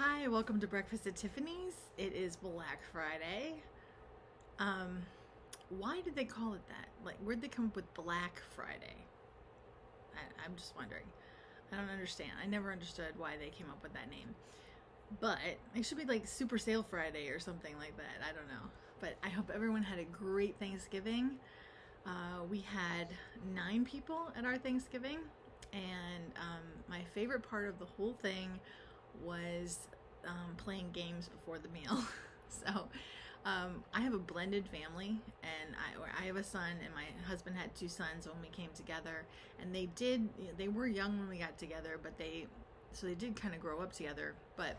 Hi, welcome to Breakfast at Tiffany's. It is Black Friday. Um, why did they call it that? Like, where'd they come up with Black Friday? I, I'm just wondering. I don't understand. I never understood why they came up with that name. But it should be like Super Sale Friday or something like that. I don't know. But I hope everyone had a great Thanksgiving. Uh, we had nine people at our Thanksgiving, and um, my favorite part of the whole thing was um, playing games before the meal. so um, I have a blended family, and I, I have a son, and my husband had two sons when we came together, and they did they were young when we got together, but they so they did kind of grow up together, but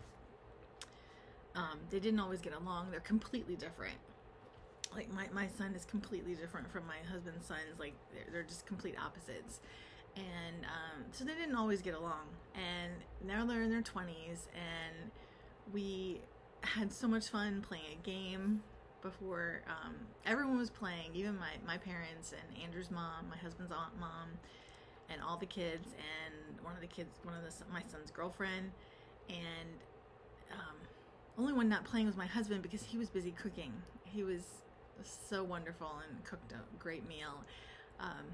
um, they didn't always get along. They're completely different. Like my, my son is completely different from my husband's sons. Like they're, they're just complete opposites and um, so they didn't always get along. And now they're in their 20s, and we had so much fun playing a game before um, everyone was playing, even my, my parents and Andrew's mom, my husband's aunt mom, and all the kids, and one of the kids, one of the, my son's girlfriend, and um, only one not playing was my husband because he was busy cooking. He was so wonderful and cooked a great meal. Um,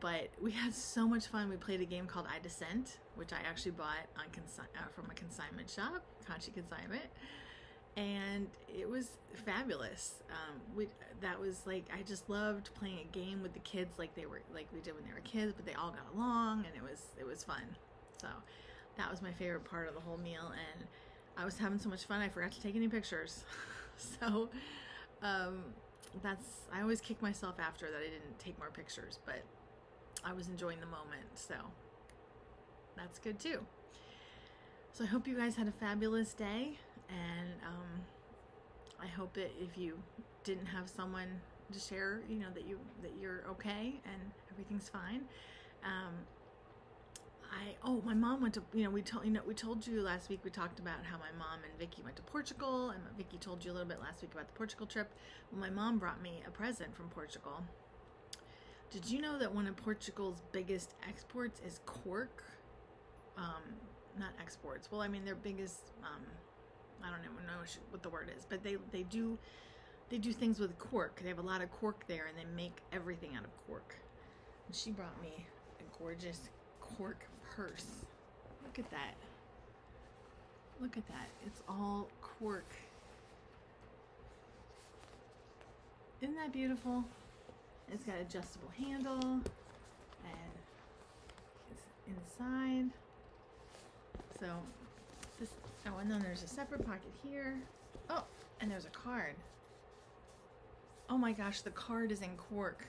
but we had so much fun. We played a game called I Dissent, which I actually bought on uh, from a consignment shop, Conchi Consignment, and it was fabulous. Um, we that was like I just loved playing a game with the kids, like they were like we did when they were kids, but they all got along, and it was it was fun. So that was my favorite part of the whole meal, and I was having so much fun. I forgot to take any pictures, so. Um, that's I always kick myself after that I didn't take more pictures, but I was enjoying the moment. So that's good too. So I hope you guys had a fabulous day, and um, I hope that if you didn't have someone to share, you know that you that you're okay and everything's fine. Um, I oh my mom went to you know we told you know we told you last week we talked about how my mom and Vicky went to Portugal and Vicky told you a little bit last week about the Portugal trip. Well, my mom brought me a present from Portugal did you know that one of Portugal's biggest exports is cork? Um, not exports. Well, I mean their biggest. Um, I don't even know what the word is, but they they do they do things with cork. They have a lot of cork there, and they make everything out of cork. And she brought me a gorgeous cork purse. Look at that. Look at that. It's all cork. Isn't that beautiful? It's got adjustable handle and it's inside. So this, oh, and then there's a separate pocket here. Oh, and there's a card. Oh my gosh, the card is in cork.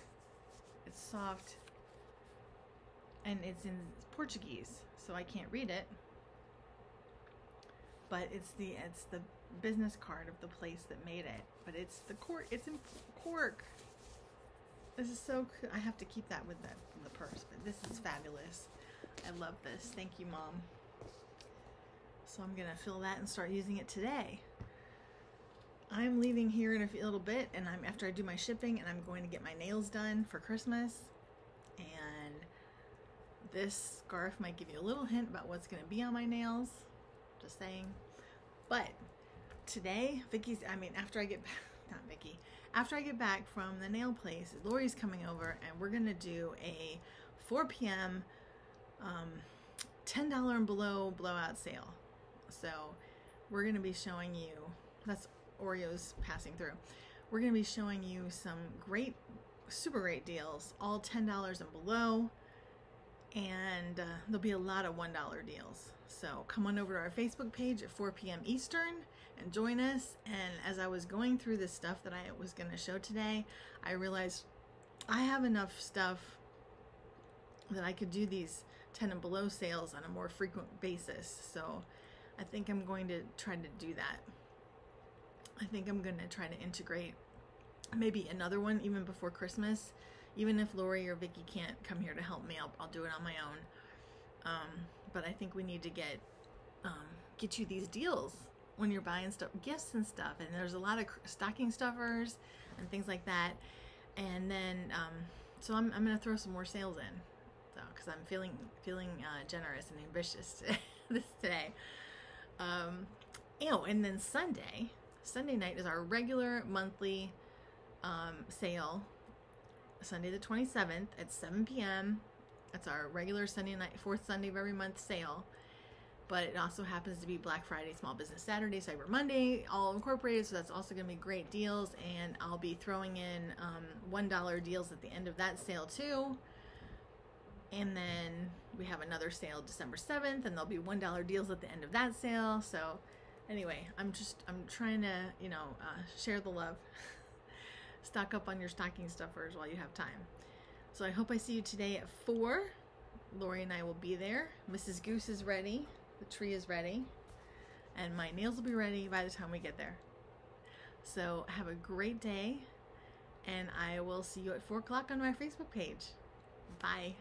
It's soft and it's in Portuguese, so I can't read it. But it's the it's the business card of the place that made it. But it's the cork. It's in cork. This is so cool. I have to keep that with the, the purse, but this is fabulous. I love this. Thank you, Mom. So I'm going to fill that and start using it today. I'm leaving here in a little bit, and I'm after I do my shipping, and I'm going to get my nails done for Christmas. And this scarf might give you a little hint about what's going to be on my nails. Just saying. But today, Vicky's, I mean, after I get back, not Vicky, after I get back from the nail place, Lori's coming over and we're going to do a 4 p.m. Um, $10 and below blowout sale. So we're going to be showing you, that's Oreos passing through. We're going to be showing you some great, super great deals, all $10 and below. And uh, there'll be a lot of $1 deals. So come on over to our Facebook page at 4 p.m. Eastern and join us. And as I was going through the stuff that I was going to show today, I realized I have enough stuff that I could do these 10 and below sales on a more frequent basis. So I think I'm going to try to do that. I think I'm going to try to integrate maybe another one even before Christmas. Even if Lori or Vicky can't come here to help me, I'll, I'll do it on my own. Um, but I think we need to get um, get you these deals when you're buying stuff, gifts and stuff. And there's a lot of stocking stuffers and things like that. And then, um, so I'm, I'm to throw some more sales in. So, cause I'm feeling, feeling, uh, generous and ambitious this today. Um, oh, and then Sunday, Sunday night is our regular monthly um, sale. Sunday the 27th at 7 p.m. That's our regular Sunday night, fourth Sunday of every month sale. But it also happens to be Black Friday, Small Business Saturday, Cyber Monday, all incorporated. So that's also going to be great deals. And I'll be throwing in um, $1 deals at the end of that sale too. And then we have another sale December 7th, and there'll be $1 deals at the end of that sale. So anyway, I'm just, I'm trying to, you know, uh, share the love. Stock up on your stocking stuffers while you have time. So I hope I see you today at 4. Lori and I will be there. Mrs. Goose is ready. The tree is ready. And my nails will be ready by the time we get there. So have a great day. And I will see you at 4 o'clock on my Facebook page. Bye.